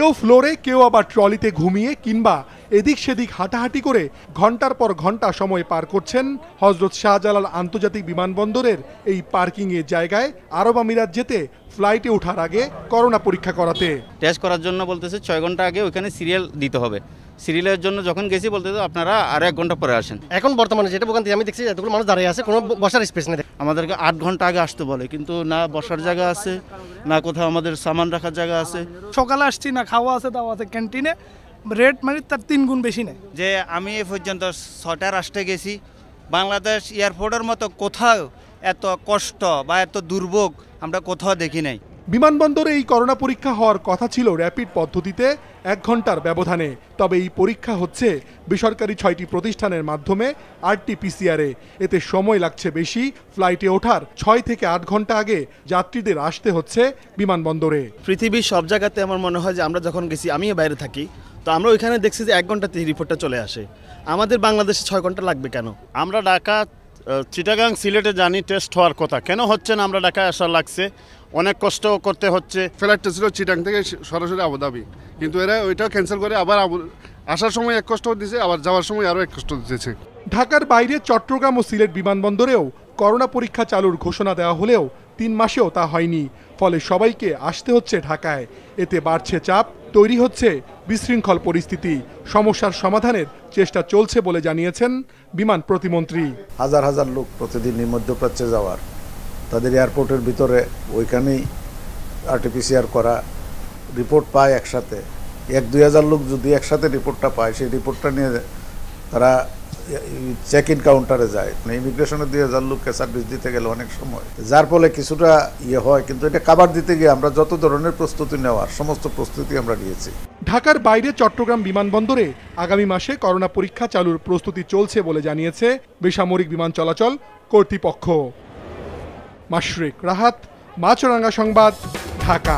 কেউ ফ্লোরে কেউ আবার ট্রলিতে ঘুমিয়ে কিংবা এদিক সেদিক হাঁটাহাঁটি করে ঘণ্টার পর ঘণ্টা সময় পার করছেন হজরত শাহজালাল আন্তর্জাতিক বিমানবন্দরের এই পার্কিংয়ের জায়গায় আরব আমিরাত যেতে ফ্লাইটে ওঠার আগে করোনা পরীক্ষা করাতে। টেস্ট করার জন্য বলতেছে ছয় ঘণ্টা আগে ওইখানে সিরিয়াল দিতে হবে। সিরিয়ালের জন্য যখন গেছি বলতেছে আপনারা আরও এক ঘণ্টা পরে আসেন। এখন বর্তমানে যেটা ওখান থেকে আমি দেখছি এতগুলো মানুষ দাঁড়িয়ে আছে কোনো বসার স্পেস নেই। আমাদেরকে আট ঘণ্টা আগে আসতে বলে কিন্তু না বসার জায়গা আছে না কোথাও আমাদের সামান রাখার জায়গা আছে। সকালে আসছি না খাওয়া আছে দাওয়া আছে ক্যান্টিনে। রেট মানে তার তিন গুণ বেশি নেয়। যে আমি এ পর্যন্ত ছটা রাষ্ট্রে গেছি, বাংলাদেশ এয়ারপোর্টের মতো কোথাও এত কষ্ট বা এত দুর্ভোগ আমরা কোথাও দেখি নাই। বিমানবন্দরে এই করোনা পরীক্ষা হওয়ার কথা ছিল র্যাপিড পদ্ধতিতে এক ঘণ্টার ব্যবধানে। তবে এই পরীক্ষা হচ্ছে বেসরকারি ছয়টি প্রতিষ্ঠানের মাধ্যমে আরটি পিসিআরে। এতে সময় লাগছে বেশি, ফ্লাইটে ওঠার ছয় থেকে আট ঘণ্টা আগে যাত্রীদের আসতে হচ্ছে বিমানবন্দরে। পৃথিবীর সব জায়গাতে আমার মনে হয় যে আমরা যখন গেছি, আমিও বাইরে থাকি। তো আমরা ওইখানে দেখছি যে এক ঘন্টাতে রিপোর্টটা চলে আসে। আমাদের বাংলাদেশে ছয় ঘণ্টা লাগবে কেন? আমরা ঢাকা চিটাগাং সিলেটে জানি টেস্ট হওয়ার কথা। কেন হচ্ছে না আমরা ঢাকায় আসা লাগছে? অনেক কষ্ট করতে হচ্ছে। ফ্লাইটটা ছিল চিটাং থেকে সরাসরি আবুধাবি। কিন্তু এরা ওইটাও ক্যান্সেল করে আবার আসার সময় এক কষ্ট দিয়েছে আবার যাওয়ার সময় আরও এক কষ্ট দিয়েছে ঢাকার বাইরে চট্টগ্রাম ও সিলেট বিমানবন্দরেও করোনা পরীক্ষা চালুর ঘোষণা দেওয়া হলেও তিন মাসেও তা হয়নি। ফলে সবাইকে আসতে হচ্ছে ঢাকায়। এতে বাড়ছে চাপ, তৈরি হচ্ছে বিশৃঙ্খল পরিস্থিতি। সমস্যার সমাধানের চেষ্টা চলছে বলে জানিয়েছেন বিমান প্রতিমন্ত্রী। হাজার হাজার লোক প্রতিদিনই মধ্যপ্রাচ্যে যাওয়ার। তাদের এয়ারপোর্টের ভিতরে ওইখানেই আরটিপিসিআর করা রিপোর্ট পায় একসাথে। এক দুই হাজার লোক যদি একসাথে রিপোর্টটা পায়, সেই রিপোর্টটা নিয়ে তারা চেক ইন কাউন্টারে যায়। মানে ইমিগ্রেশনে দুই হাজার লোককে সার্ভিস দিতে গেলে অনেক সময়। যার ফলে কিছুটা ইয়ে হয়, কিন্তু এটা কাবার দিতে গিয়ে আমরা যত ধরনের প্রস্তুতি নেওয়ার, সমস্ত প্রস্তুতি আমরা নিয়েছি। ঢাকার বাইরে চট্টগ্রাম বিমানবন্দরে আগামী মাসে করোনা পরীক্ষা চালুর প্রস্তুতি চলছে বলে জানিয়েছে বেসামরিক বিমান চলাচল কর্তৃপক্ষ। মাশরিক রাহাত মাছরাঙ্গা সংবাদ, ঢাকা।